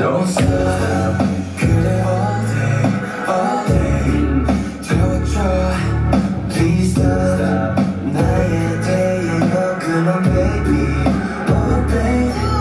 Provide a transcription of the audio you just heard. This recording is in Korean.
No stop 그래 all day all day 태워줘 Please stop 나의 day 그만 baby Oh baby